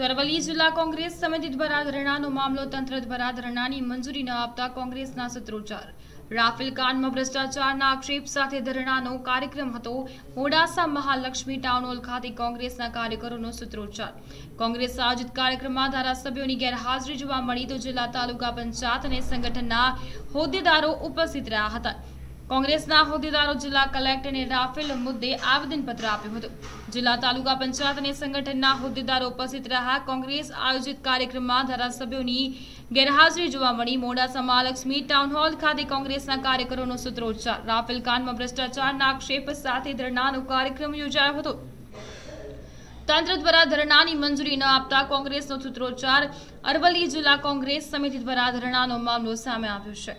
તો અરવલ્લી જિલ્લા કોંગ્રેસ સમિતિ દ્વારા ધરણાનો મામલો તંત્ર દ્વારા ધરણાની મંજૂરી ન આપતા કોંગ્રેસના સૂત્રોચ્ચાર રાફેલ કાંડમાં ભ્રષ્ટાચારના આક્ષેપ સાથે ધરણાનો કાર્યક્રમ હતો મોડાસા મહાલક્ષ્મી ટાઉન હોલ ખાતે કોંગ્રેસના કાર્યકરોનો સૂત્રોચ્ચાર કોંગ્રેસ આયોજિત કાર્યક્રમમાં ધારાસભ્યોની ગેરહાજરી જોવા મળી તો જિલ્લા તાલુકા પંચાયત અને સંગઠનના હોદ્દેદારો ઉપસ્થિત રહ્યા હતા. કોંગ્રેસના હોદ્દેદારો જિલ્લા કલેક્ટરને રાફેલ મુદ્દે આવેદનપત્ર આપ્યું હતું. જિલ્લા તાલુકા પંચાયત અને સંગઠનના હોદ્દેદારો ઉપસ્થિત રહ્યા. કોંગ્રેસ આયોજિત કાર્યક્રમમાં ધારાસભ્યોની ગેરહાજરી જોવા મળી. મોડાસા મહાલક્ષ્મી ટાઉન હોલ ખાતે કોંગ્રેસના કાર્યકરોનો સૂત્રોચ્ચાર. રાફેલ કાંડમાં ભ્રષ્ટાચારના આક્ષેપ સાથે ધરણાનો કાર્યક્રમ યોજાયો હતો. તંત્ર દ્વારા ધરણાની મંજૂરી ન આપતા કોંગ્રેસનો સૂત્રોચ્ચાર અરવલ્લી જિલ્લા કોંગ્રેસ સમિતિ દ્વારા ધરણાનો મામલો સામે આવ્યો છે.